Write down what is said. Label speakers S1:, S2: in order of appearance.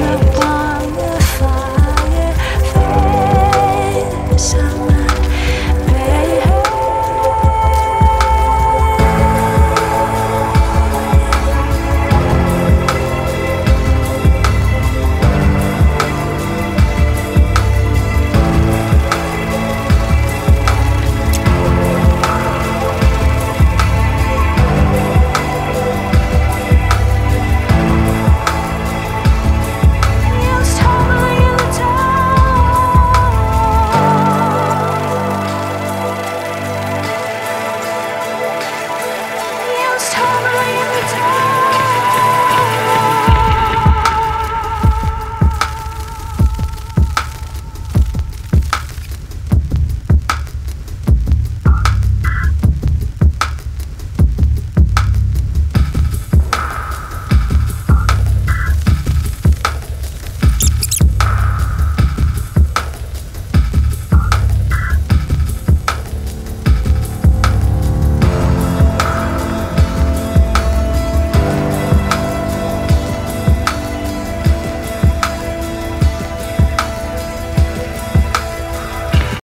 S1: trouble.